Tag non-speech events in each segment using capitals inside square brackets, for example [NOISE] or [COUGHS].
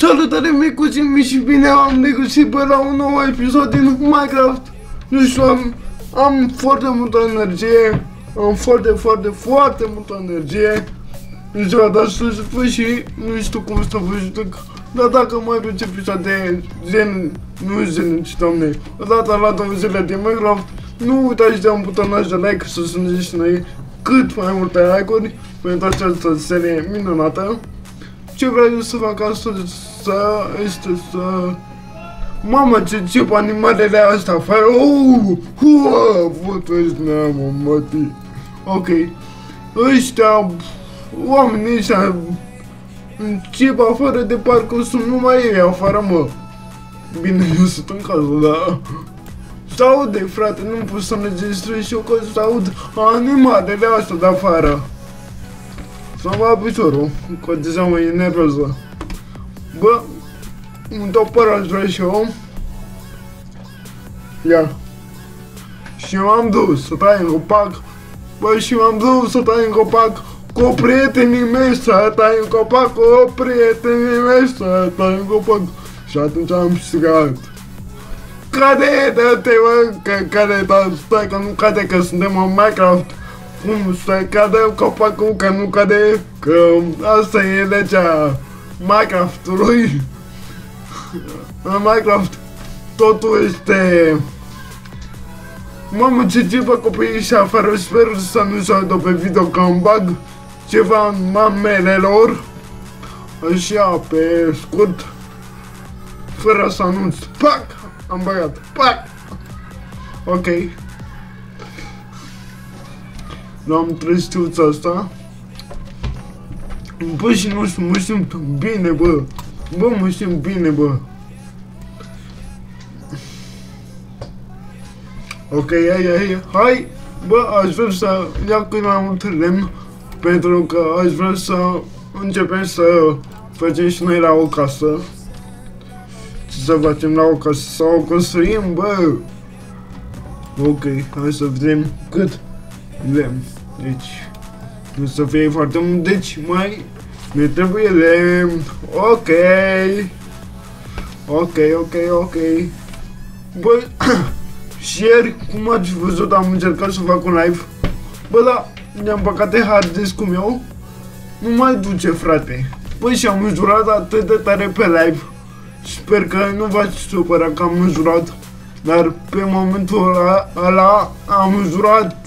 Salutare micuții mi și bine am negăsit pe la un nou episod din Minecraft. Nu știu, am, am foarte multă energie Am foarte, foarte, foarte multă energie. Nu știu, a dat să și nu știu cum să vă judec Dar dacă mai vreți episoade zen, nu zen, ci doamne Odată la două zile din Minecraft Nu uitați de un butonaj de like să suneți noi cât mai multe like-uri pentru această serie minunată ce vreau să fac astăzi să este să... Mamă, ce ce animalele astea afară! Oh! Hua! Văd neamă, mătii! Ok. Ăștia... Oamenii ăștia... Încep afară de parcă sunt numai ei afară, mă. Bine, eu sunt în casă, da. Se aude, frate, nu pot să înregistrez și eu că se aud animalele astea de afară. Să mă piciorul, că deja mă e nervoză. Bă, un topăr aș vrea și eu. Ia. Și m-am dus să tai în copac. Bă, și m-am dus să tai în copac cu prietenii mei să tai în copac, cu prietenii mei să tai în copac. Și atunci am strigat. Cade, dă-te, mă, că cade, dar stai că nu cade, că suntem în Minecraft cum să cadă copacul, că nu cade, că asta e legea Minecraft-ului. În Minecraft totul este... Mamă, ce ceva copiii și afară, sper să nu se audă pe video că îmi bag ceva în mamelelor. Așa, pe scurt, fără să anunț. Pac! Am băgat. Pac! Ok. L-am trăstiuța asta. Bă, și nu știu, mă simt bine, bă. Bă, mă simt bine, bă. Ok, hai, hai, hai. Bă, aș vrea să ia cât mai mult lemn, pentru că aș vrea să începem să facem și noi la o casă. Ce să facem la o casă? Să o construim, bă. Ok, hai să vedem cât lemn. Deci, nu să fie foarte mult, deci mai ne trebuie lemn. Ok. Ok, ok, ok. Bă, [COUGHS] și ieri, cum ați văzut, am încercat să fac un live. Bă, da, ne-am păcate hard disk-ul meu. Nu mai duce, frate. Băi, și am înjurat atât de tare pe live. Sper că nu v-ați supărat că am înjurat. Dar pe momentul ăla, ăla am înjurat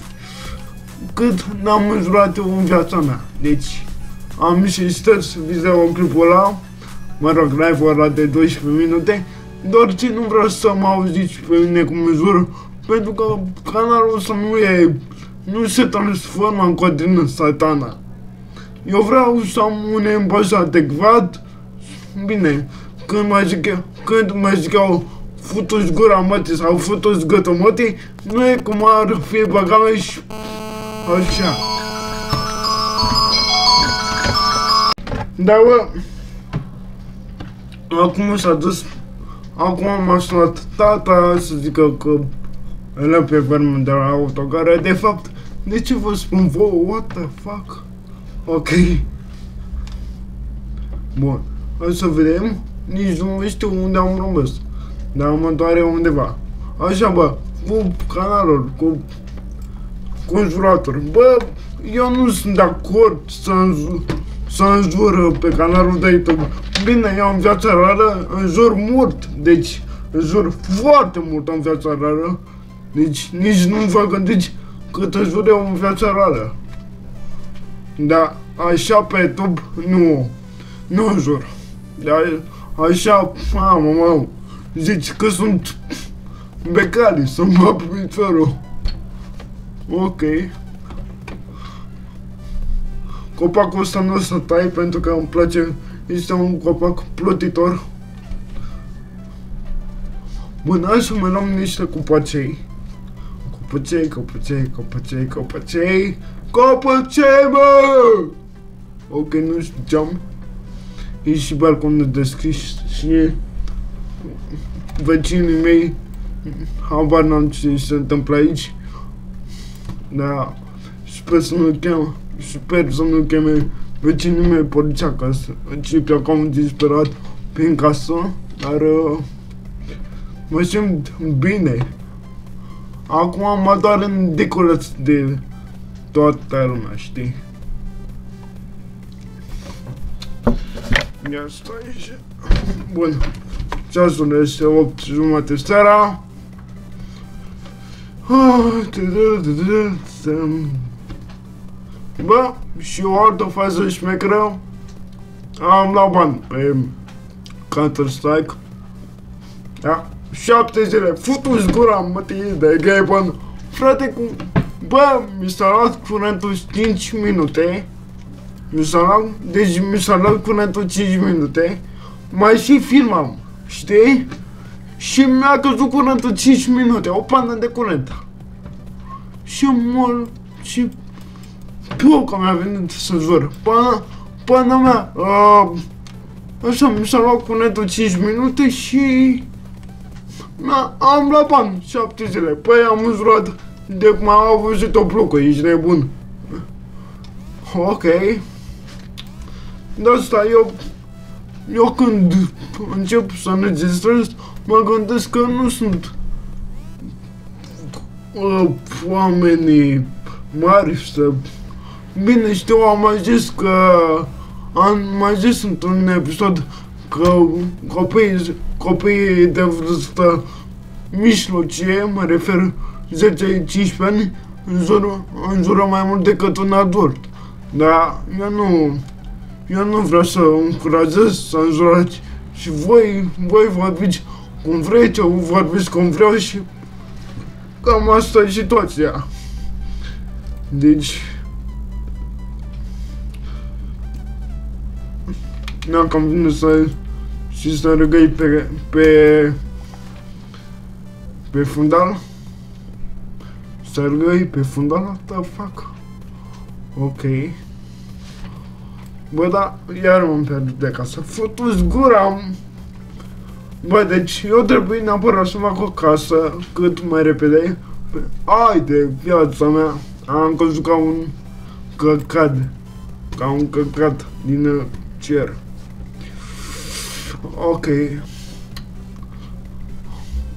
cât n-am înjurat eu în viața mea. Deci, am și stăți videoclipul ăla, mă rog, live-ul ăla de 12 minute, doar ce nu vreau să mă auziți pe mine cum jur, pentru că canalul ăsta nu e, nu se transformă în codină satana. Eu vreau să am un limbaj adecvat, bine, când mă zic eu, când mă zic eu, futu-ți gura mătii sau futu-ți gâtul mătii, nu e cum ar fi băgat și Așa. Da, bă. Acum s-a dus. Acum m-a sunat tata să zică că el pe fermă de la autogare. De fapt, de ce vă spun vouă? What the fuck? Ok. Bun. Hai să vedem. Nici nu știu unde am rămas. Dar mă doare undeva. Așa, bă. Cu canalul, cu conjurator. Bă, eu nu sunt de acord să să înjur pe canalul de YouTube. Bine, eu am viața rară, înjur mult, deci înjur foarte mult în viața rară. Deci nici nu vă gândiți cât înjur eu în viața rară. Da, așa pe YouTube, nu, nu înjur. Da, așa, mamă, mamă, zici că sunt becali, să mă piciorul. Ok. Copacul ăsta nu o să tai pentru că îmi place. Este un copac plutitor. Bun, hai să mai luăm niște cupacei. Cupacei, cupacei, cupacei, cupacei. Cupacei, bă! Ok, nu știam. E și balconul deschis și vecinii mei habar n-am ce se întâmplă aici. Da, sper să nu chem, sper să nu cheme vecinii mei poliția ca să ci plecam disperat. prin casă, dar uh, mă simt bine. Acum mă doar în decurăț de toată lumea, știi? Ia stai și... Bun. Ceasul este 8 jumate seara. Ah, Bă, și o altă fază șmecheră. Am la bani pe Counter-Strike. Da? 7 zile. Futu-ți gura, mă, de gay bani. Frate, cu... Bă, mi s-a luat curentul 5 minute. Mi s-a luat... Deci mi s-a luat curentul 5 minute. Mai și filmam. Știi? Și mi-a căzut curentul 5 minute. O pandă de curent. Și mă... Și... Puca mi-a venit să jur. Până... Până mea... Uh, așa, mi s-a luat curentul 5 minute și... Na, am la bani 7 zile. Păi am jurat de cum am văzut o plucă, ești nebun. Ok. De asta eu... Eu când încep să înregistrez, mă gândesc că nu sunt uh, oamenii mari să... Bine știu, am mai zis că... Am mai zis într-un episod că copiii, copiii de vârstă mijlocie, mă refer 10-15 ani, înjură, înjură mai mult decât un adult. Dar eu nu, eu nu vreau să încurajez să înjurați și voi, voi vorbiți cum vreți, eu vorbiți cum vreau și cam asta e situația. Deci, mi-am cam vine să și să răgăi pe, pe, pe fundal. Să răgăi pe fundal, what the fuck? Ok. Bă, da, iar m-am pierdut de casă. Futu-ți gura! Bă, deci eu trebuie neapărat să fac o casă cât mai repede. Ai de viața mea. Am căzut ca un căcat. Ca un căcat din cer. Ok.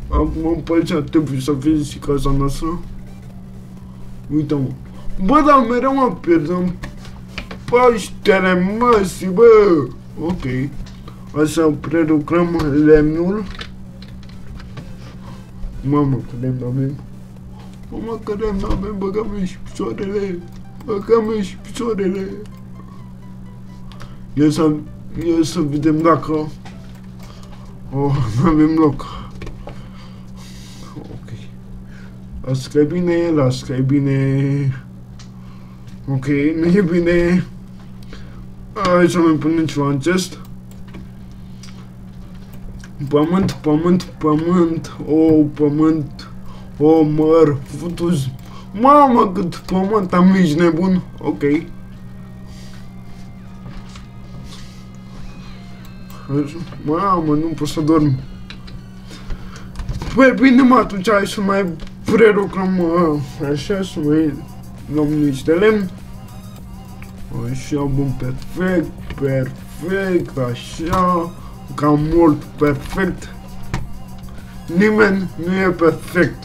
Acum pe aici trebuie să vezi și casa noastră. Uite-mă. Bă, dar mereu mă pierd în Paștele măsii, bă! Ok. Așa prelucrăm lemnul. Mamă, că lemn avem. Mamă, că lemn avem, băgăm și picioarele. Băgăm și picioarele. Ia să, ia să vedem dacă Oh, nu avem loc. Ok. Asta e bine, asta e bine. Ok, nu e bine. Hai să mai punem ceva în chest. Pământ, pământ, pământ, o, oh, pământ, o, oh, măr, futuz. Mamă, cât pământ am aici nebun. Ok. Mamă, nu pot să dorm. Păi bine mă, atunci hai să mai prelucrăm așa, să mai luăm niște lemn. Așa, bun, perfect, perfect, așa, cam mult perfect. Nimeni nu e perfect.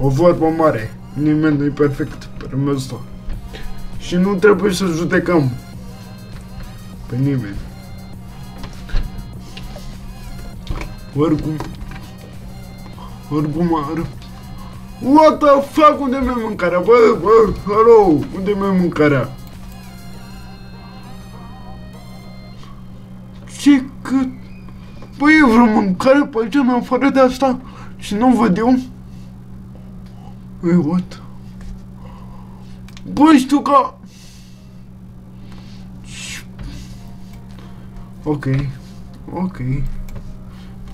O vorbă mare, nimeni nu e perfect pe lumea asta. Și nu trebuie să judecăm pe nimeni. Oricum, oricum ar... What the fuck, unde mi-e mâncarea? Bă, bă, hello, unde mi-e mâncarea? Băi, e vreo mâncare pe aici în afară de asta? Și nu văd eu? Băi, what? Băi, știu că... Ok. Ok.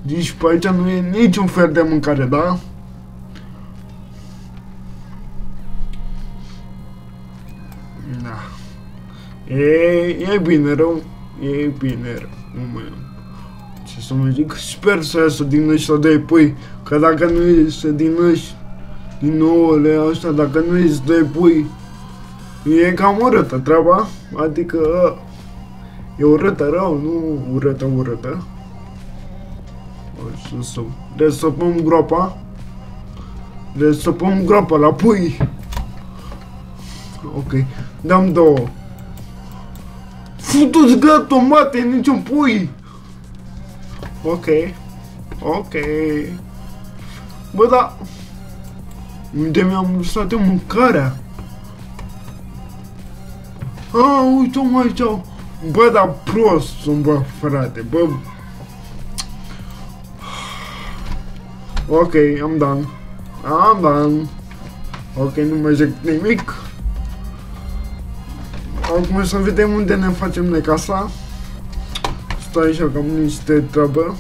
Deci pe aici nu e niciun fel de mâncare, da? Da. E, e bine rău. E bine rău. Nu mai am. Ce să mă zic? Sper să iasă din ăștia de pui. Că dacă nu iese din ăștia, din ouăle astea, dacă nu iese de pui, e cam urâtă treaba. Adică E urâtă rău, nu urâtă, urâtă. O să desăpăm groapa. Desăpăm groapa la pui. Ok, dăm două. Futu-ți gât tomate, niciun pui! Ok, ok. Bă, da... Unde mi-am lăsat eu mâncarea? Ah, uite-mă aici. Bă, dar prost sunt, bă, frate, bă. Ok, am done. Am done. Ok, nu mai zic nimic. Acum să vedem unde ne facem noi casa. Stai așa că am niște treabă.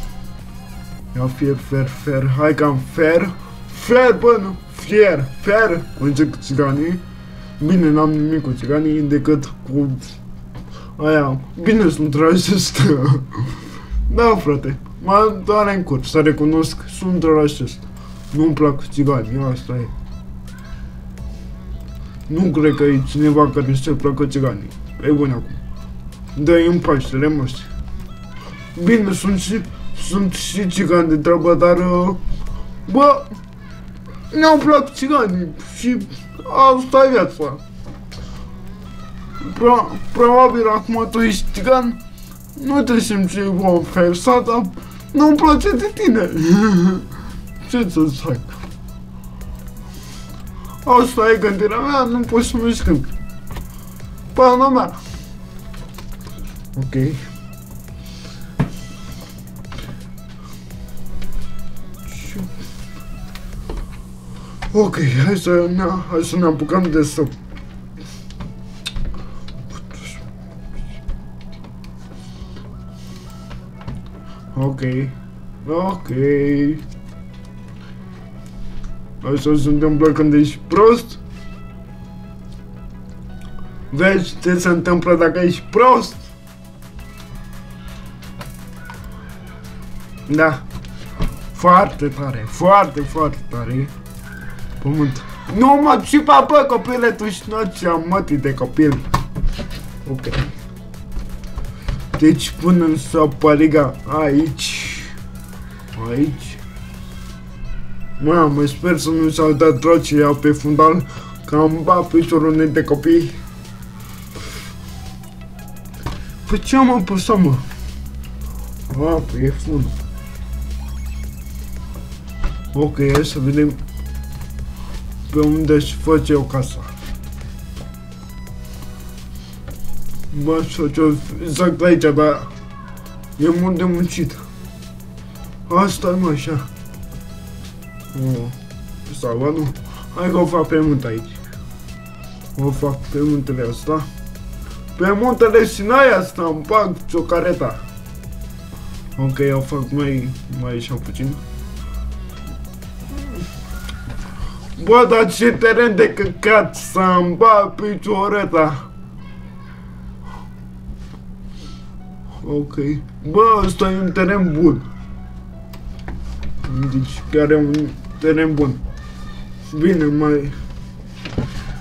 Ia fier, fer, fer. Hai că am fer. Fer, bă, nu. Fier, fer. Încep țiganii. Bine, n-am nimic cu țiganii decât cu aia. Bine sunt rasist. da, frate. Mă doare în cur, să recunosc, sunt rasist. Nu-mi plac țiganii, asta e. Nu cred că e cineva care se placă țiganii. E bun acum. Dă-i în paștele măști. Bine, sunt și, sunt și țigani de treabă, dar... Uh, bă, nu-mi plac țiganii și asta e viața. Pro, probabil acum tu ești țigan, nu te simți ofensat, dar nu-mi place de tine. [LAUGHS] Ce să-ți fac? Asta e gândirea mea, nu pot să mi schimb. Pana mea. Ok. Ok, hai să ne, hai să ne apucăm de să... Ok. Ok. Așa se întâmplă când ești prost. Vezi ce se întâmplă dacă ești prost? Da. Foarte tare, foarte, foarte tare. Pământ. Nu mă, și papă, copile, tu și noci am mătii de copil. Ok. Deci până în sapariga aici. Aici. Mamă, sper să nu s-au dat dracii pe fundal, că am bat piciorul de copii. Păi ce am apăsat, mă? A, păi e fun. Ok, hai să vedem pe unde își face o casă. Bă, ce exact aici, dar e mult de muncit. Asta e mă, așa. Oh, sau nu? Hai că o fac pe munt aici. O fac pe muntele asta. Pe muntele Sinai asta îmi bag ciocareta. Ok, o fac mai, mai așa puțin. Bă, dar ce teren de căcat să-mi bag picioreta. Ok. Bă, ăsta e un teren bun. Deci chiar e un teren bun. Bine, mai...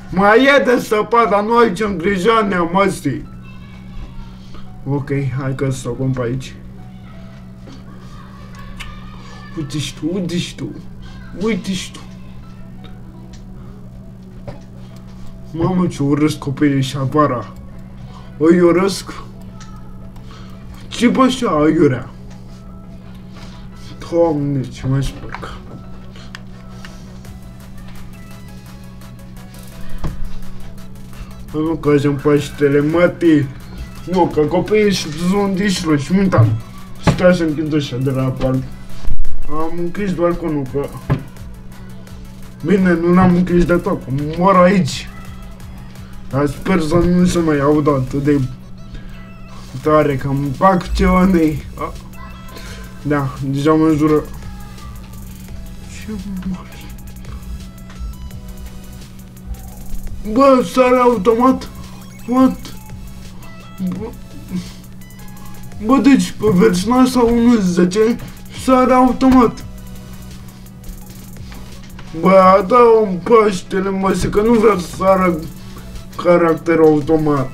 Mai e de săpat, dar nu aici în Grijania, măstii. Ok, hai că să o pe aici. Uite și tu, uite și tu. Uite și tu. Mamă, ce urăsc copiii și apara. Îi urăsc. Ce bă așa, aiurea. Doamne, ce mai spărcă. Nu că sunt Paștele, mătii. Nu, că copiii sunt dișloși, mintam. Stai să închid așa de la balcon. Am închis balconul, că... Bine, nu l-am închis de tot, mor aici. Dar sper să nu se mai audă atât de tare, că îmi fac ceva nei. Da, deja mă jură. Ce mare. Bă, sare automat? What? Bă, bă deci pe versiunea sau 1.10 sare automat. Bă, da un paștele, mă, că nu vreau să sară характер автомат.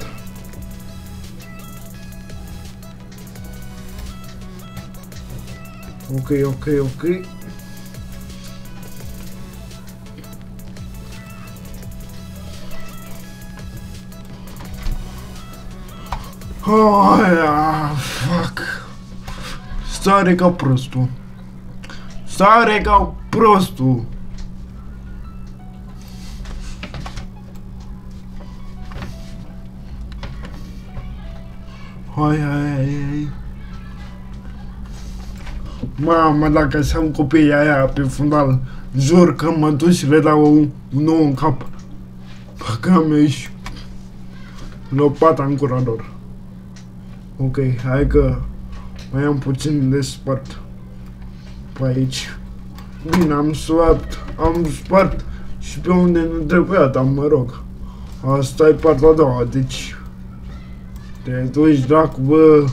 Окей, окей, окей. Ой, а, фак. Стариков просто. Стариков просто. Hai, hai, hai, hai. Mamă, dacă să am copiii aia pe fundal, jur că mă duc și le dau un nou în cap. Băga mea și lopata în gura lor. Ok, hai că mai am puțin de spart pe aici. Bine, am spart, am spart și pe unde nu trebuia, dar mă rog. Asta e partea a doua, deci... Te duci, dracu, bă!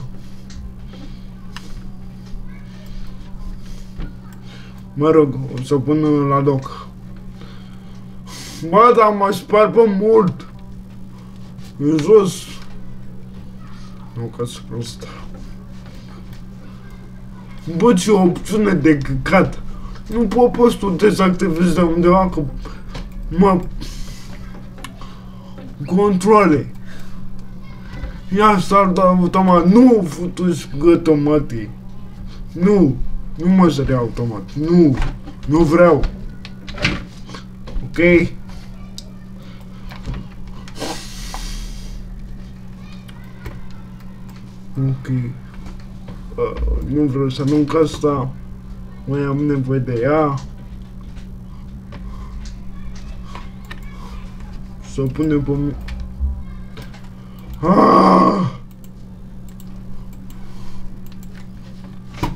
Mă rog, o să pun la loc. Bă, dar mă spart pe mult! În jos! Nu, că sunt prost. Bă, ce opțiune de căcat! Nu pot poți tu dezactivezi de undeva că mă controle. Ia start automat. Nu futu-și gâtul mătii. Nu. Nu mă sări automat. Nu. Nu vreau. Ok? Ok. Uh, nu vreau să arunc asta. Mai am nevoie de ea. Să o punem pe... Ah!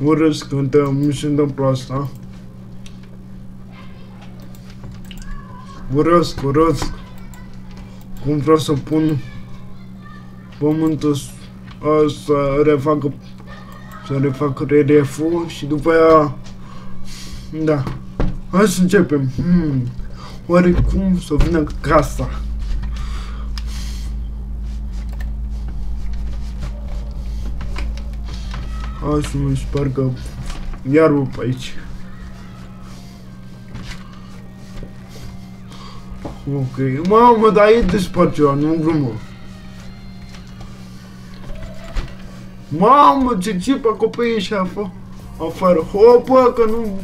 Urăsc când mi se întâmplă asta. Urăsc, urăsc. Cum vreau să pun pământul să refacă să refac relieful și după aia da hai să începem hmm. oare cum să vină casa hai să mă spargă iarbă pe aici ok mamă dar e de spart ceva nu glumă Mamă, ce țipă copiii și afară. Hopă, că nu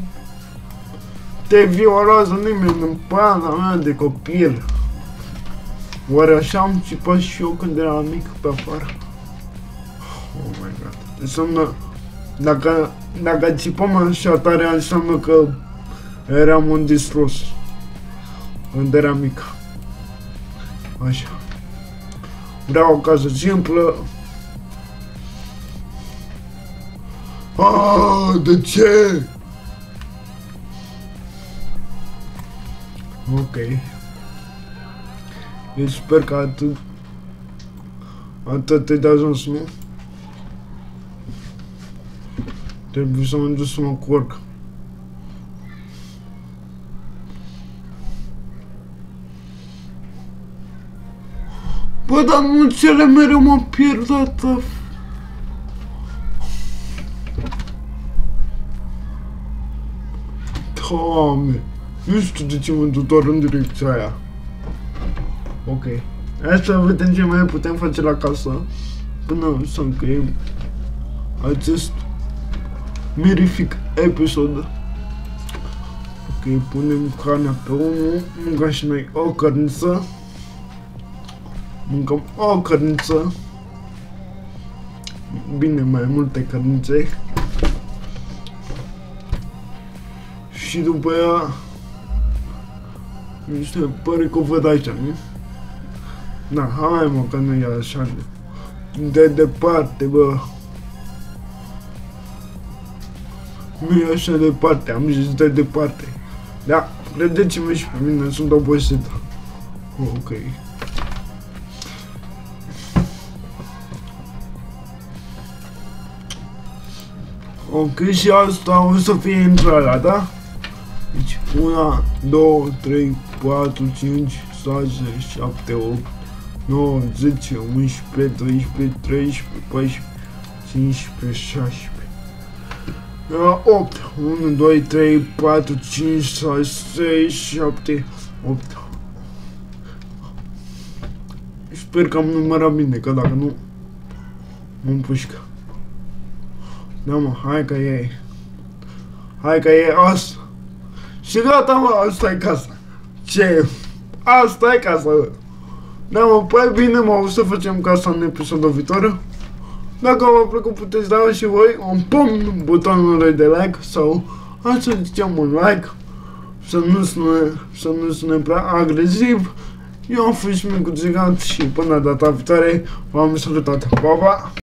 te violează nimeni în pana mea de copil. Oare așa am țipat și eu când eram mic pe afară? Oh my god. Înseamnă, dacă, dacă țipăm așa tare, înseamnă că eram un distrus. Când eram mic. Așa. Vreau o casă simplă, Ah, de ce? Ok. Deci sper că atât... Atât de ajuns, nu? Trebuie să mă duc să mă curc. Bă, dar nu cele mereu mă pierd atât. Doamne! Nu știu de ce mă duc doar în direcția aia. Ok. Hai să vedem ce mai putem face la casă până să încheiem acest mirific episod. Ok, punem carnea pe unul, mâncăm și noi o cărniță. Mâncăm o cărniță. Bine, mai multe cărnițe. Și după aia... Nu știu, pare că o văd aici, nu? Da, hai mă, că nu e așa de... De departe, bă. Nu e așa de departe, am zis de departe. Da, credeți-mă și pe mine, sunt obosit. Ok. Ok, și asta o să fie intrarea, da? Deci 1, 2, 3, 4, 5, 6, 7, 8, 9, 10, 11, 12, 13, 14, 15, 16. Uh, 8. 1, 2, 3, 4, 5, 6, 7, 8. Sper că am numărat bine, că dacă nu, mă împușcă. Da, mă, hai că e. Hai că e asta. Și gata, mă, asta e casa. Ce? Asta e casa. Da, mă, păi bine, mă, o să facem casa în episodul viitor. Dacă v-a plăcut, puteți da și voi un pom butonul de like sau hai să zicem un like să nu sune, să nu sune prea agresiv. Eu am fost Micu Zigat și până data viitoare v-am salutat. Pa, pa!